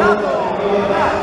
Dourado!